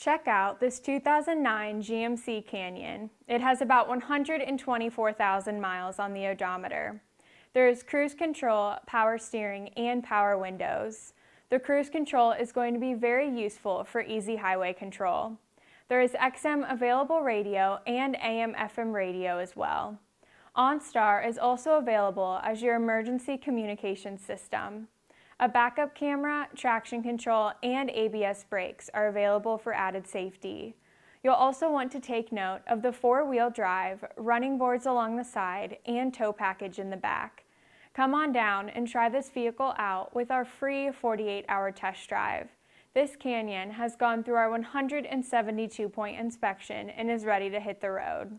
Check out this 2009 GMC Canyon. It has about 124,000 miles on the odometer. There is cruise control, power steering, and power windows. The cruise control is going to be very useful for easy highway control. There is XM available radio and AM FM radio as well. OnStar is also available as your emergency communication system. A backup camera, traction control, and ABS brakes are available for added safety. You'll also want to take note of the four-wheel drive, running boards along the side, and tow package in the back. Come on down and try this vehicle out with our free 48-hour test drive. This Canyon has gone through our 172-point inspection and is ready to hit the road.